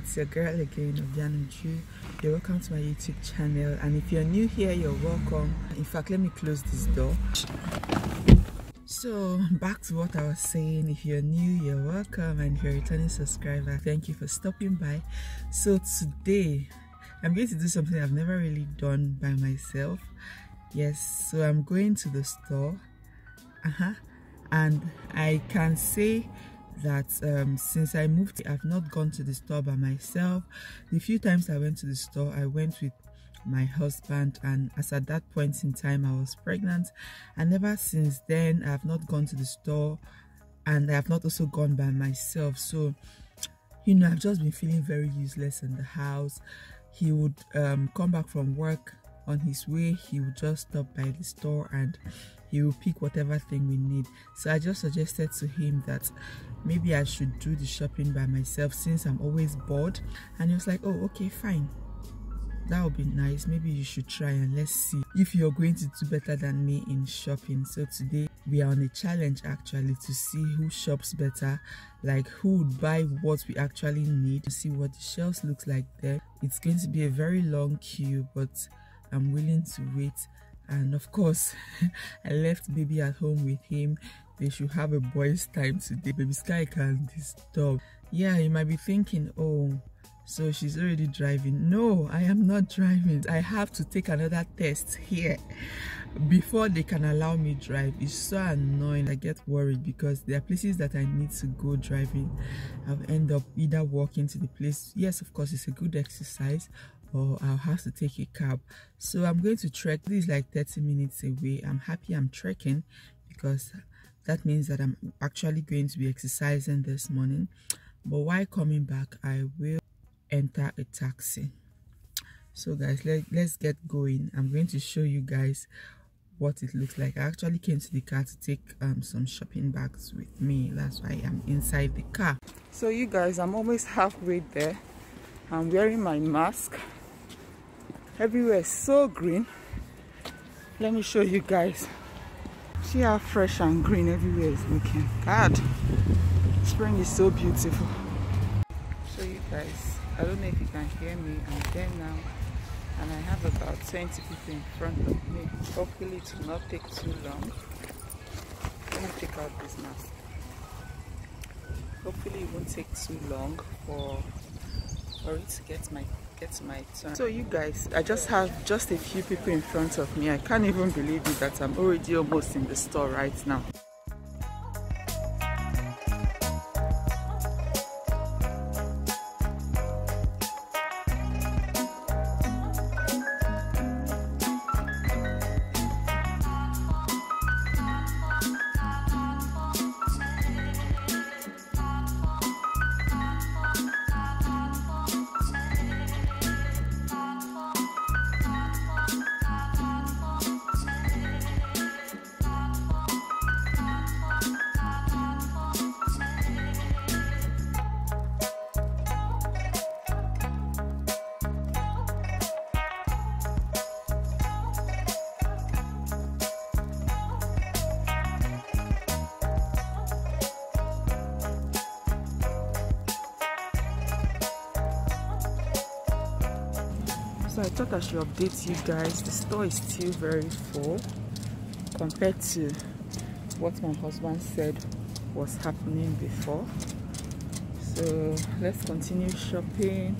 it's your girl again Obianuju. You're welcome to my youtube channel. And if you're new here you're welcome. In fact let me close this door. So back to what i was saying. If you're new you're welcome. And if you're a returning subscriber thank you for stopping by. So today i'm going to do something i've never really done by myself. Yes so i'm going to the store. Uh-huh. And i can say that um, since I moved, I've not gone to the store by myself. The few times I went to the store, I went with my husband, and as at that point in time, I was pregnant. And ever since then, I have not gone to the store, and I have not also gone by myself. So, you know, I've just been feeling very useless in the house. He would um, come back from work on his way, he would just stop by the store and he will pick whatever thing we need. So I just suggested to him that maybe I should do the shopping by myself since I'm always bored. And he was like, oh, okay, fine. That would be nice. Maybe you should try and let's see if you're going to do better than me in shopping. So today we are on a challenge actually to see who shops better, like who would buy what we actually need, to see what the shelves looks like there. It's going to be a very long queue, but I'm willing to wait. And of course, I left baby at home with him they should have a boys time today. Baby sky can disturb. Yeah you might be thinking oh so she's already driving. No i am not driving. I have to take another test here before they can allow me drive. It's so annoying. I get worried because there are places that i need to go driving. I'll end up either walking to the place. Yes of course it's a good exercise or i'll have to take a cab. So i'm going to trek. This is like 30 minutes away. I'm happy i'm trekking because that means that i'm actually going to be exercising this morning. But while coming back i will enter a taxi. So guys let, let's get going. I'm going to show you guys what it looks like. I actually came to the car to take um, some shopping bags with me. That's why i'm inside the car. So you guys i'm almost halfway there. I'm wearing my mask. Everywhere is so green. Let me show you guys See how fresh and green everywhere is looking. God, spring is so beautiful. So you guys, I don't know if you can hear me. I'm there now and I have about 20 people in front of me. Hopefully it will not take too long. Let me take out this mask. Hopefully it won't take too long for, for it to get my get my turn. So you guys, I just have just a few people in front of me. I can't even believe it that I'm already almost in the store right now. So i thought i should update you guys. The store is still very full compared to what my husband said was happening before. So let's continue shopping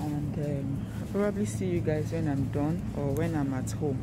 and um, i'll probably see you guys when i'm done or when i'm at home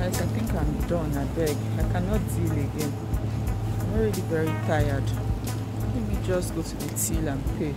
guys i think i'm done i beg. I cannot deal again. I'm already very tired. Me just go to the till and pay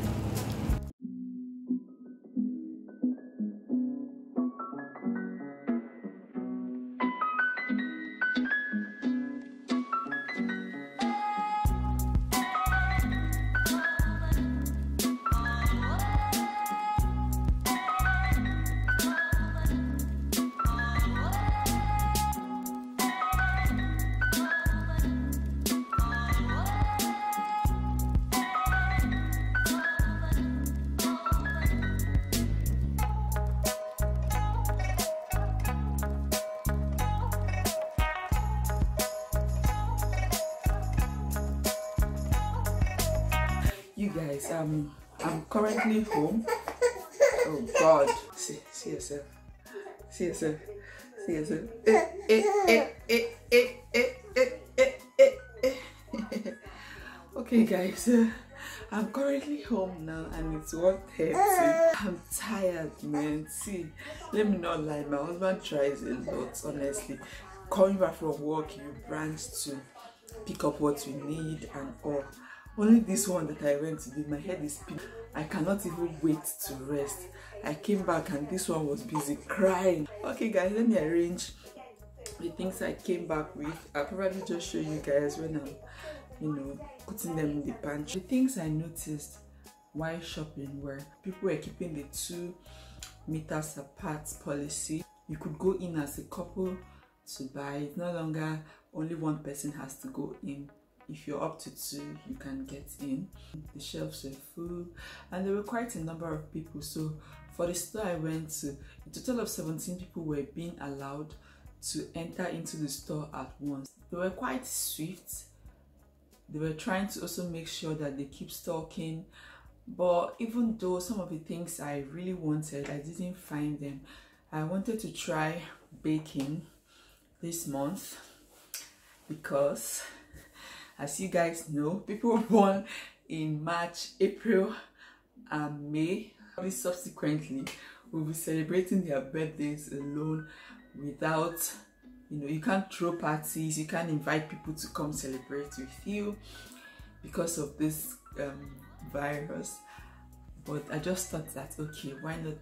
um i'm currently home. Oh god. See see yourself. See yourself. See yourself. Okay guys. I'm currently home now and it's 1.30 i'm tired man. See let me not lie. My husband tries a lot honestly. Coming back from work you branch to pick up what you need and all only this one that i went to do my head is spinning i cannot even wait to rest. I came back and this one was busy crying. Okay guys let me arrange the things i came back with. I'll probably just show you guys when i'm you know putting them in the pantry. The things i noticed while shopping were people were keeping the two meters apart policy. You could go in as a couple to buy. It's no longer only one person has to go in if you're up to two you can get in. The shelves were full and there were quite a number of people. So for the store i went to a total of 17 people were being allowed to enter into the store at once. They were quite swift. They were trying to also make sure that they keep stocking. But even though some of the things i really wanted i didn't find them. I wanted to try baking this month because as you guys know people born in march april and may probably subsequently will be celebrating their birthdays alone without you know you can't throw parties you can't invite people to come celebrate with you because of this um, virus. But i just thought that okay why not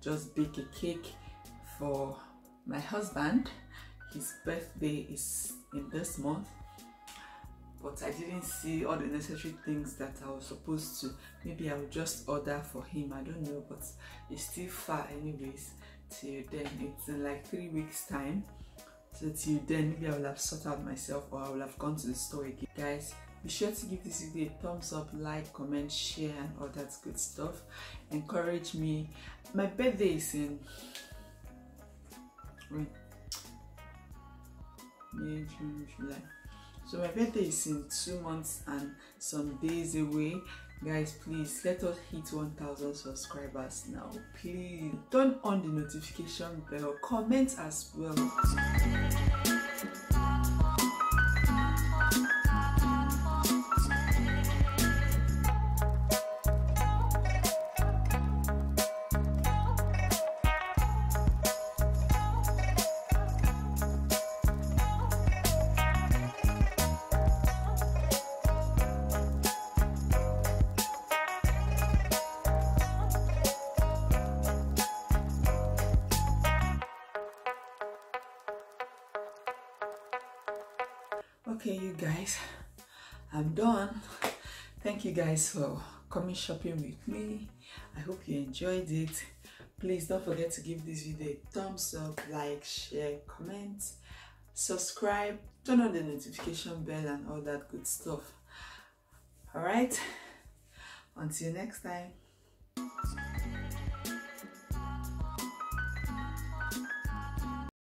just bake a cake for my husband? His birthday is in this month but I didn't see all the necessary things that I was supposed to. Maybe I'll just order for him. I don't know, but it's still far anyways. Till then, it's in like three weeks time. So till then, maybe I will have sorted out myself or I will have gone to the store again. Guys, be sure to give this video a thumbs up, like, comment, share and all that good stuff. Encourage me. My birthday is in... May, June, July. So my birthday is in two months and some days away. Guys, please let us hit 1000 subscribers now. Please turn on the notification bell, comment as well. Okay you guys. I'm done. Thank you guys for coming shopping with me. I hope you enjoyed it. Please don't forget to give this video a thumbs up like share comment subscribe turn on the notification bell and all that good stuff. All right. Until next time